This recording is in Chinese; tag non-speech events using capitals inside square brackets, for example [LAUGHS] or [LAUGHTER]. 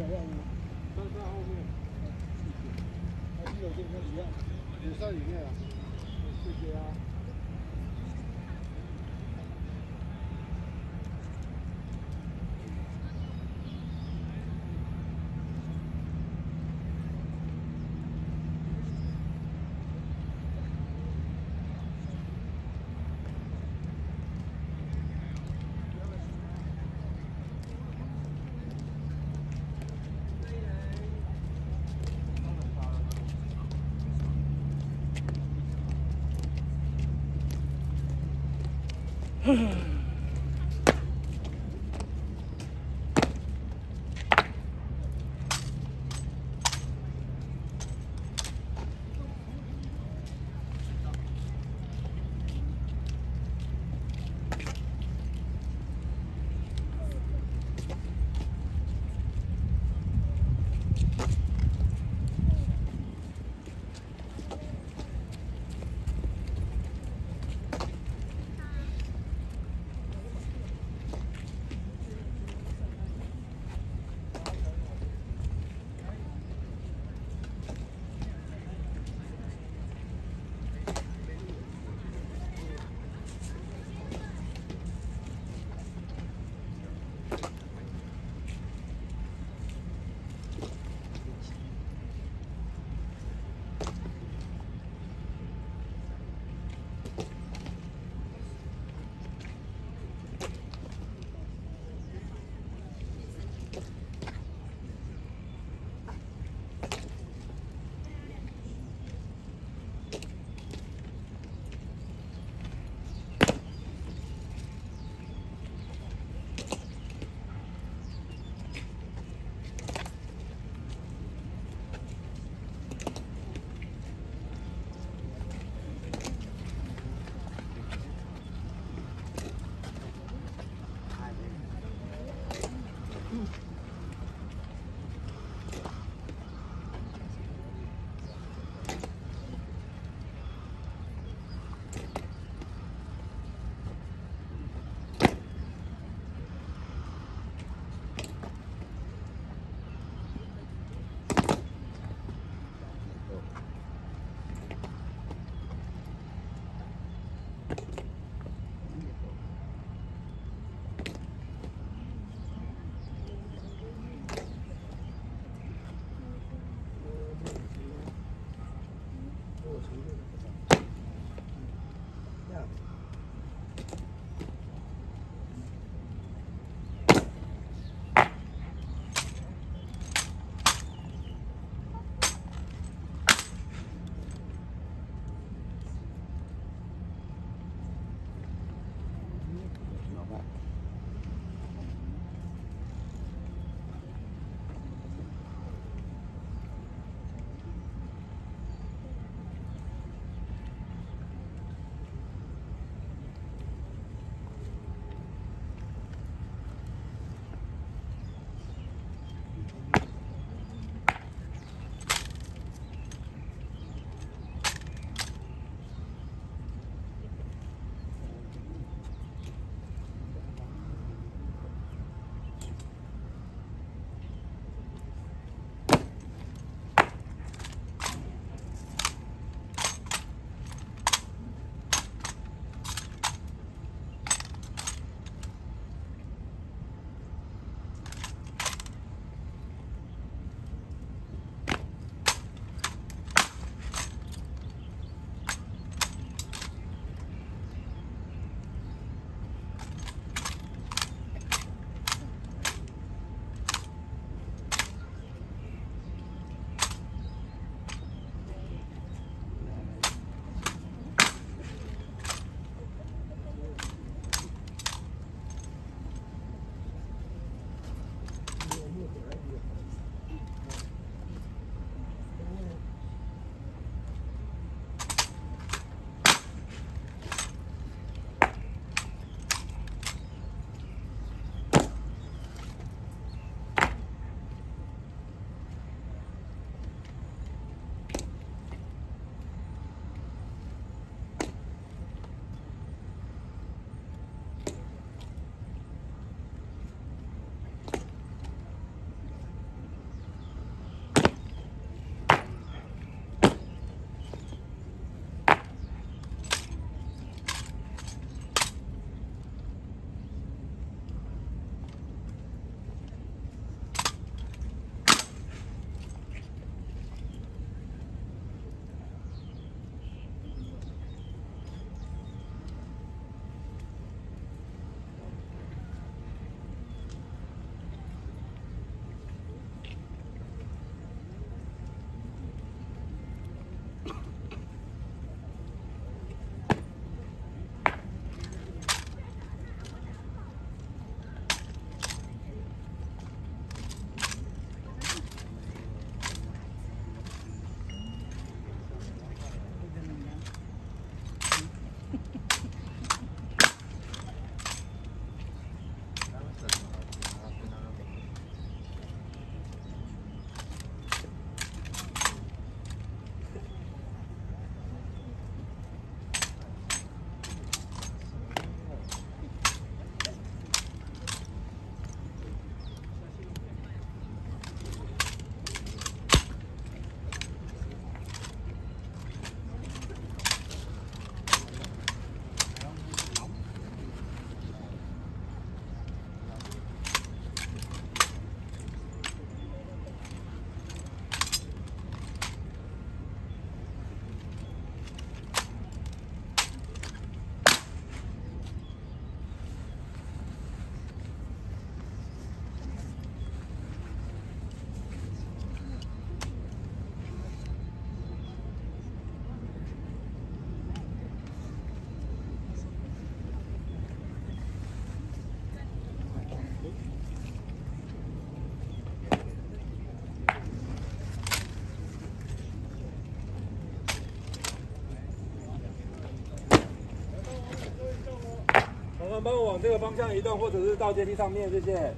在在后面，还是有跟他一样，也在里面啊，这些啊。Hmm. [LAUGHS] 们帮我往这个方向移动，或者是到阶梯上面，谢谢。